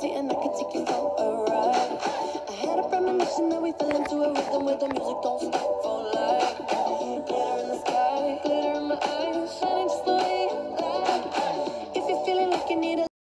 see and I can take you for a ride. I had a premonition that we fell into a rhythm where the music don't stop for life. Glitter in the sky, glitter in my eyes, shining just the. If you're feeling like you need a